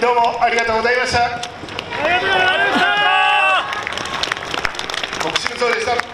どうもありがとうございました。ありがとうございました。国士無双でした。